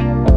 you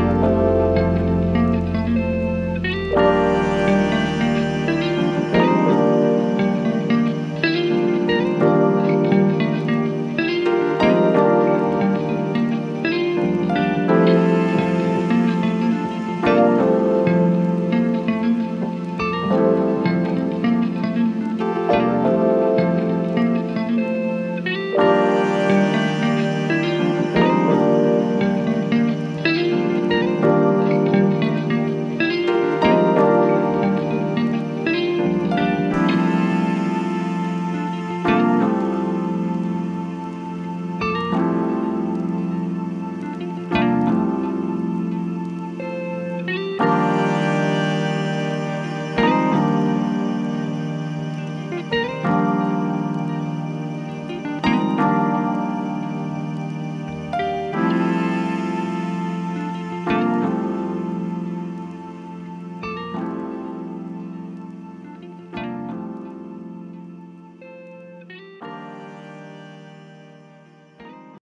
Bye.